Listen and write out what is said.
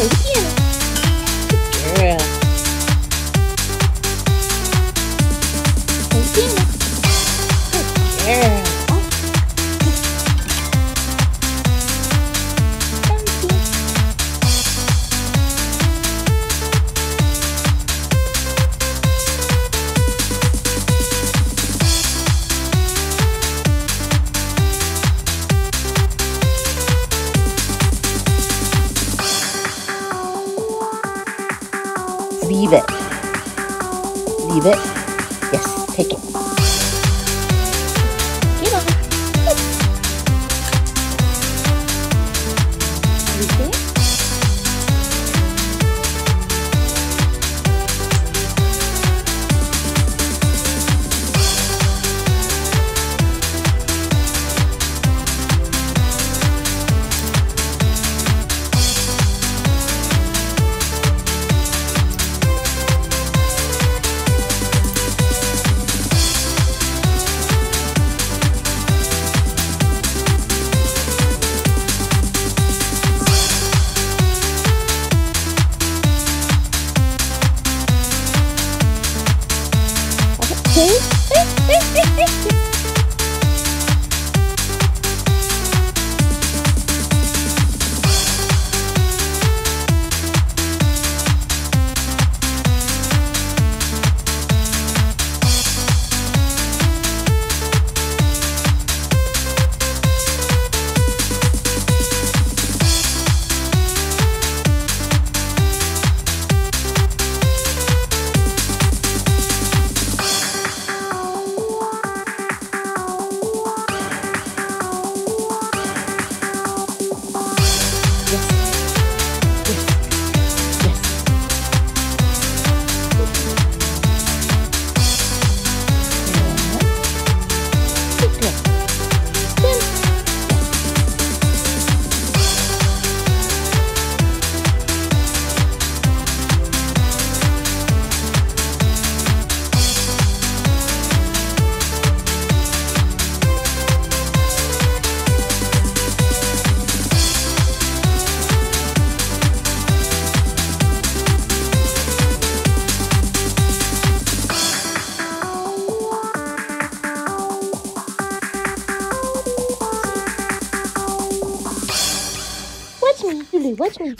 Good girl. Girl. Leave it. Leave it. Yes, take it. Okay. Watch me, Lulu, watch me.